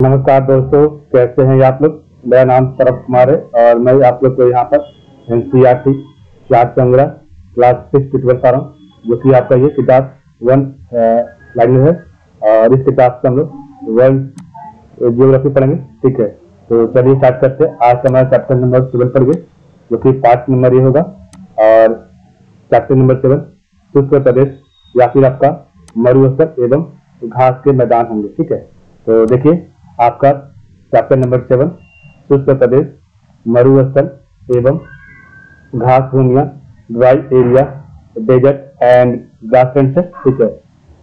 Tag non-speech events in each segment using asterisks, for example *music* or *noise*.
नमस्कार दोस्तों, कैसे हैं आप लोग? मेरा नाम सरब कुमार है और मैं आप लोग को यहाँ पर एनसीईआरटी, चार संग्रह क्लास सिक्स ट्वेल्व रहा हूँ, जो कि आपका ये किताब वन लाइन है और इस किताब से हम लोग वर्ल्ड जियोग्राफी पढ़ेंगे। ठीक है तो चलिए स्टार्ट करते हैं। आज का हमारा चैप्टर नंबर ट्वेल्व पढ़ गए, जो कि पार्ट नंबर ये होगा और चैप्टर नंबर सेवन शुष्क प्रदेश या फिर आपका मरुस्थल एवं घास के मैदान होंगे। ठीक है तो देखिए आपका चैप्टर नंबर सेवन शुष्क प्रदेश मरुस्थल एवं घास भूमिया dry area desert and grassland से ठीक है।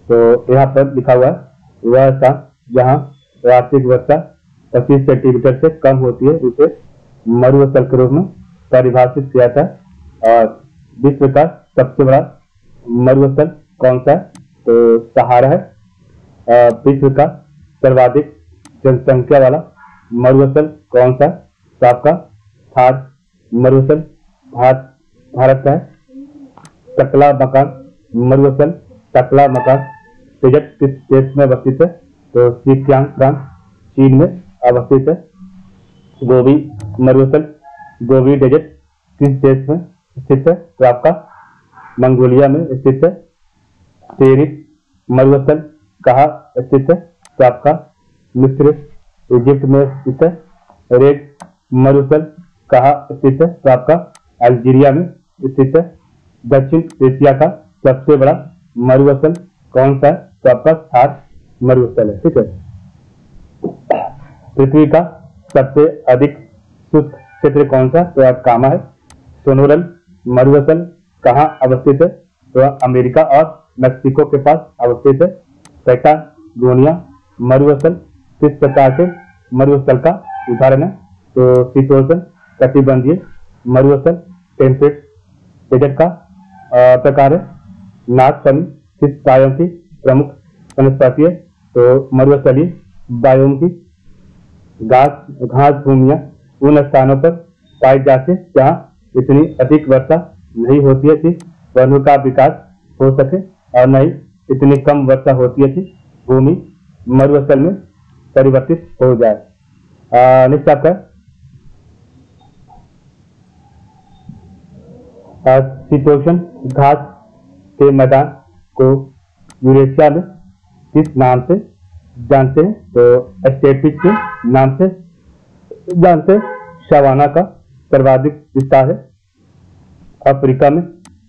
तो यहाँ पर लिखा हुआ है वह स्थान जहाँ वार्षिक वर्षा पच्चीस सेंटीमीटर से कम होती है उसे मरुस्थल के रूप में परिभाषित किया था। और विश्व का सबसे बड़ा मरुस्थल कौन सा? है तो सहारा है। विश्व का सर्वाधिक जनसंख्या वाला, मरुस्थल, कौन सा? आपका थार, मरुस्थल, भारत भारत का है। टकला मकान, मरुस्थल टकला मकान। तिजट किस देश में अवस्थित है? तो सिक्यांग प्रांत चीन में अवस्थित है। गोभी, मरुस्थल, गोभी डेजर्ट किस देश में स्थित है? तो आपका मंगोलिया में स्थित है। तेरिक मरुस्थल, कहा स्थित है? तो आपका मिस्र इजिप्ट में स्थित है रेड मरुस्थल, कहा स्थित? है तो आपका अल्जीरिया में स्थित है दक्षिण एशिया का सबसे बड़ा मरुस्थल कौन सा है? तो आपका थार मरुस्थल है, ठीक है? पृथ्वी का सबसे अधिक शुष्क क्षेत्र कौन सा? तो आप कामा है, सोनोरल मरुस्थल, कहाँ अवस्थित है? तो अमेरिका और मैक्सिको के पास अवस्थित है, पैटागोनिया मरुस्थल किस प्रकार के मरुस्थल का उदाहरण है? तो शीतोषण कटिबंधीय मरुस्थल टेम्परेट डेजर्ट का प्रकार है। नागफनी किस बायोम की प्रमुख वनस्पति है। तो मरुस्थलीय बायोम की घास घास भूमिया उन स्थानों पर पाई जाते जहाँ इतनी अधिक वर्षा नहीं होती है कि वनों का विकास हो सके और नहीं इतनी कम वर्षा होती है कि भूमि मरुस्थल में परिवर्तित हो जाए। नेक्स्ट आपका। शीतोषण घास के मैदान को यूरेशिया में किस नाम से जानते हैं? तो स्टेपिक के नाम से जानते शवाना का सर्वाधिक विस्तार है। अफ्रीका में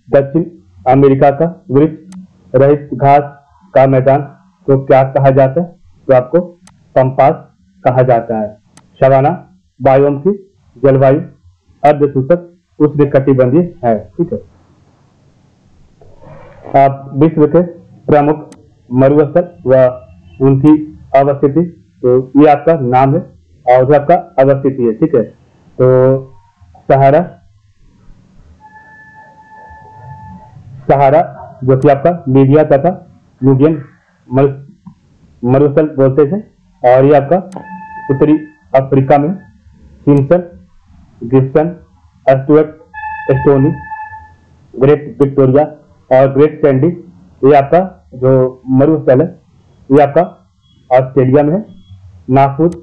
दक्षिण अमेरिका का वृक्ष रहित घास का मैदान को क्या कहा जाता है? तो आपको पंपास कहा जाता है। शवाना बायोम की जलवायु अर्धसूचक उष्ण कटिबंधीय है। ठीक है। आप विश्व के प्रमुख मरुस्थल व उनकी अवस्थिति तो ये आपका नाम है और आपका अवस्थिति है। ठीक है। तो सहारा सहारा, जो कि आपका लीबिया तथा न्यूबियन मरुस्थल बोलते थे और ये आपका उत्तरी अफ्रीका में Simpson Gibson Sturt Stony, Great Victoria और ग्रेट सैंडी ये आपका जो मरुस्थल है, ये आपका ऑस्ट्रेलिया में है नाफूद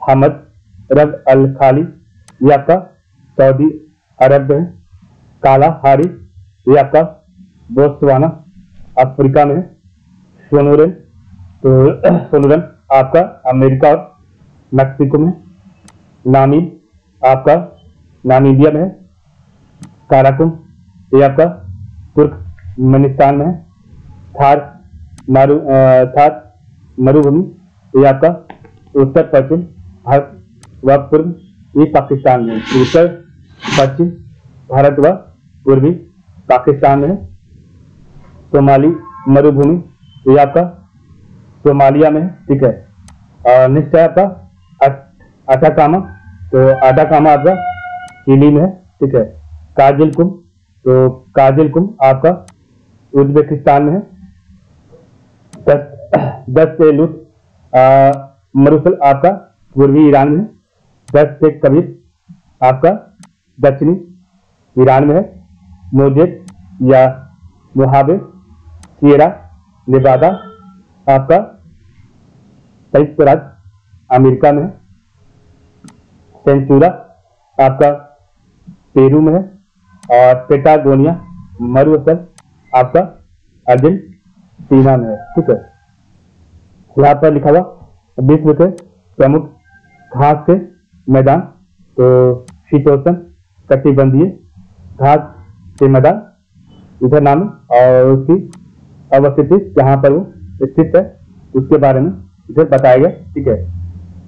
हमद, रब अल खाली, ये आपका सऊदी अरब है काला हारी ये आपका बोस्वाना अफ्रीका में सोनोरेन तो *clears throat* सोनोरेन आपका, अमेरिका और मैक्सिको में नामीब आपका, नामीबिया में है काराकुम, ये आपका तुर्कमेनिस्तान में थार, मारू थार, मरुभूमि, ये आपका, उत्तर, पश्चिम, भारत, व पूर्व, ये पाकिस्तान में उत्तर, पश्चिम, भारत व पूर्वी पाकिस्तान में सोमाली, मरुभूमि, ये आपका, सोमालिया में ठीक है। और आपका है कामा। तो तो अटाकामा आपका। चिली में है। ठीक है। काजिल कुम। तो काजिल कुम आपका। उज्बेकिस्तान में है। दस दस से लुट। मरुसल आपका। पूर्वी ईरान में है। दस से कबीर आपका। दक्षिणी ईरान में है। मोजेट या मुहाबे। सियरा निवादा आपका। संयुक्त राज्य, अमेरिका में है। सेंचुरा, आपका पेरू में है। और पेटागोनिया, मरुस्थल, आपका अर्जेंटीना में है। ठीक है। यहाँ पर लिखा हुआ, विश्व के प्रमुख घास के मैदान तो शीतोषण कटिबंधीय घास के मैदान, इधर नाम, और उसकी अवस्थिति, जहाँ पर वो स्थित है, उसके बारे में इधर बताया गया ठीक है?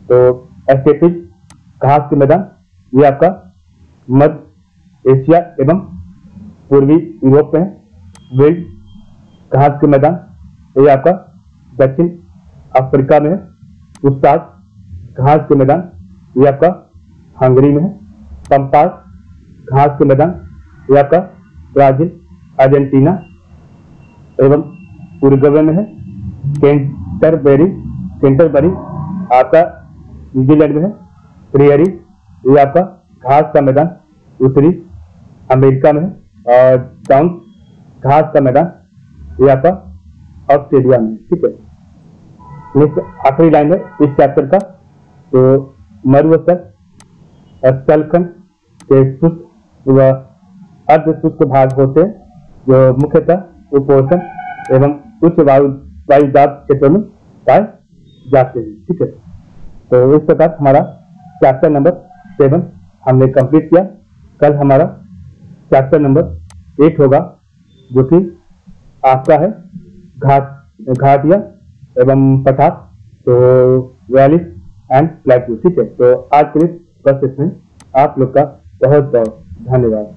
तो एस्टेटिक घास के मैदान, ये आपका मध्य एशिया एवं पूर्वी यूरोप में विल्ड घास के मैदान, ये आपका दक्षिण अफ्रीका में उस्ताद, घास के मैदान, ये आपका हंगरी में है। पंपास घास के मैदान, ये आपका ब्राज़ील, अर्जेंटीना एवं उरुग्वे में है। केंटरबेरी केंटरबरी आपका न्यूजीलैंड में है प्रियरी ये आपका घास का मैदान, उत्तरी अमेरिका में है, और डाउन घास का मैदान, ये आपका ऑस्ट्रेलिया में ठीक है। नेक्स्ट आखिरी लाइन है इस चैप्टर का तो मरुस्थल स्थलखंड के शुष्क व अर्ध शुष्क भाग होते हैं, जो मुख्यतः उपोषण एवं उच्च वायु वायुदाब क्षेत्रों में पाए जाते हैं, ठीक है? तो इस प्रकार हमारा चैप्टर नंबर सेवन हमने कंप्लीट किया। कल हमारा चैप्टर नंबर एट होगा, जो कि आपका है घाट, घाटिया एवं पठार तो वैली एंड प्लेटू ठीक है? तो आज के लिए बस इसमें आप लोग का बहुत बहुत धन्यवाद।